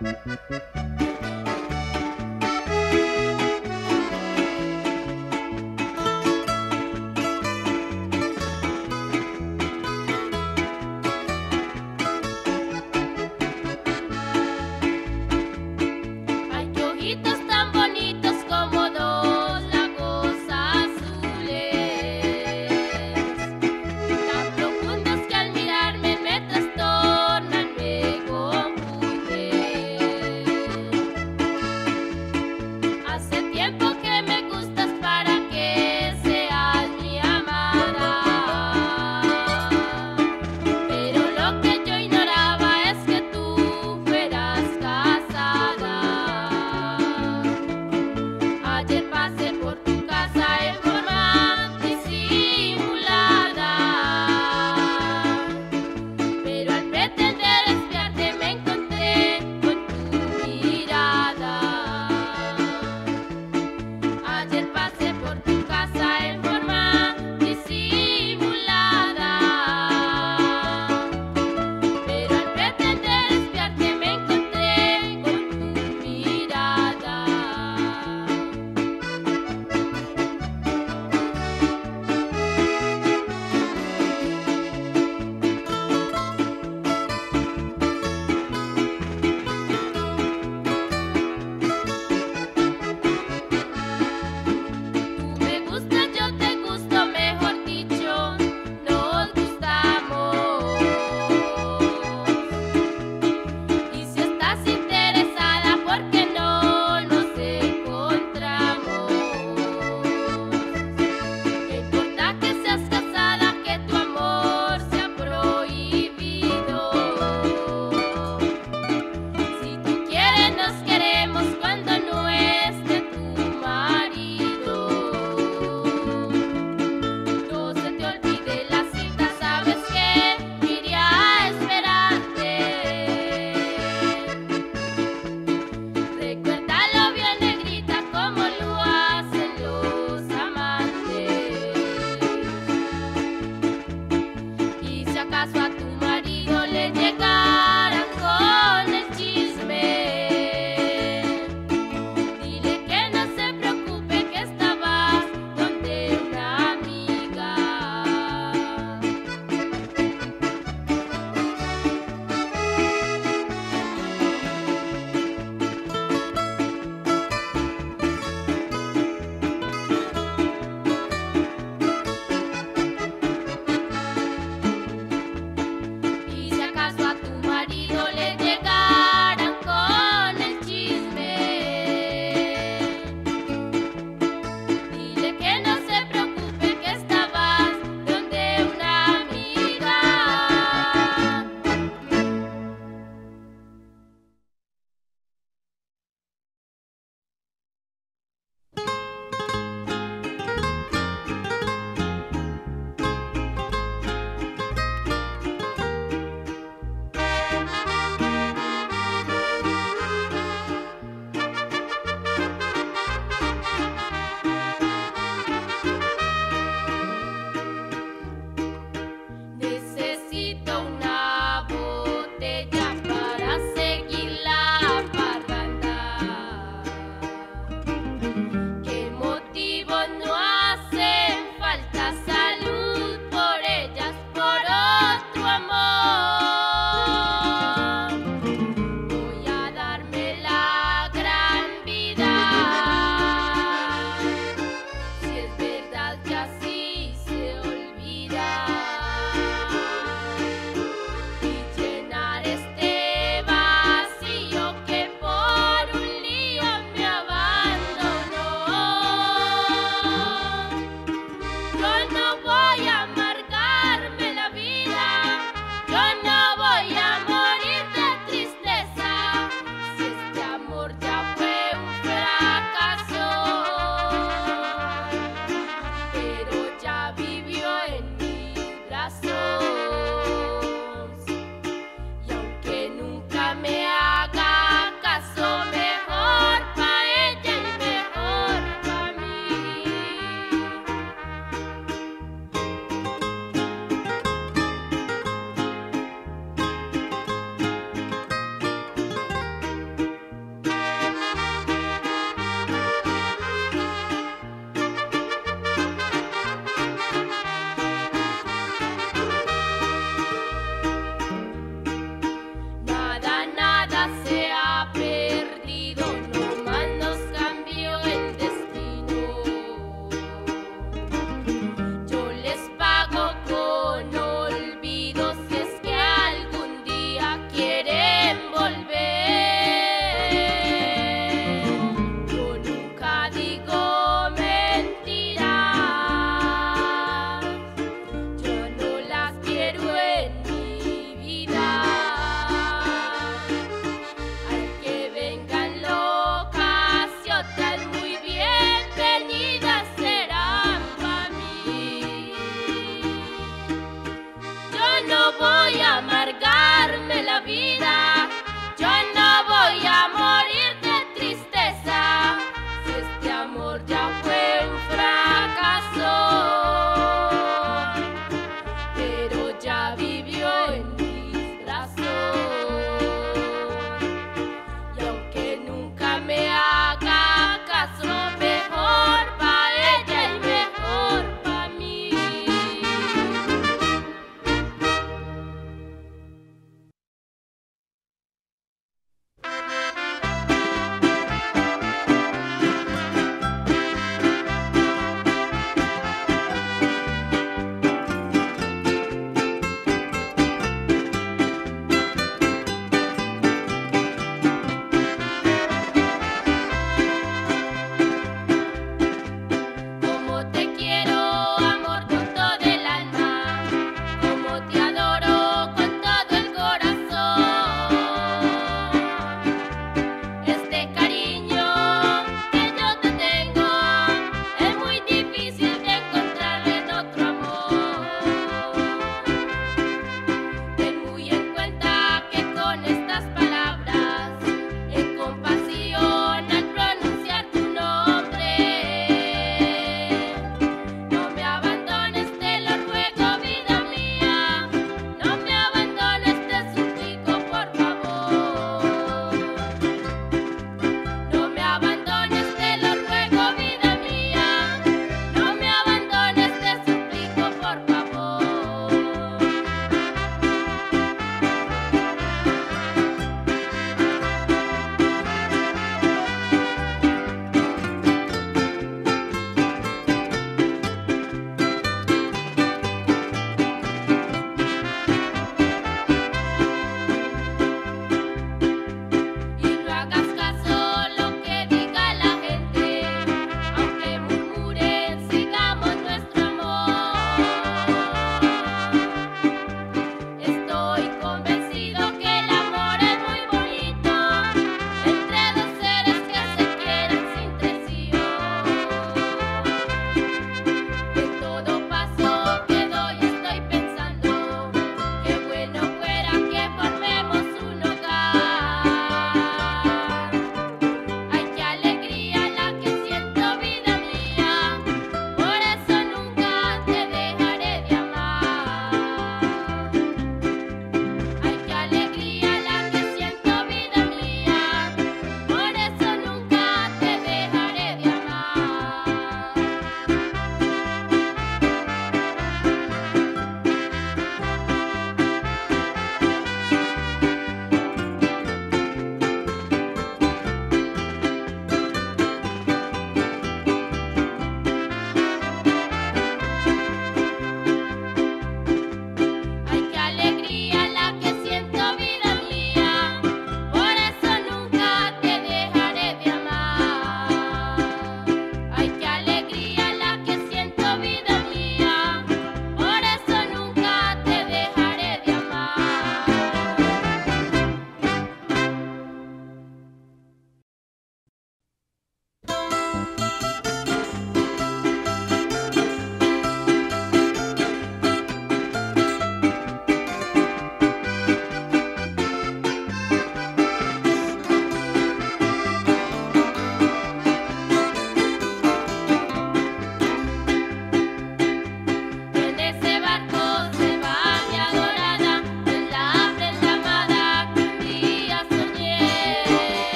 Música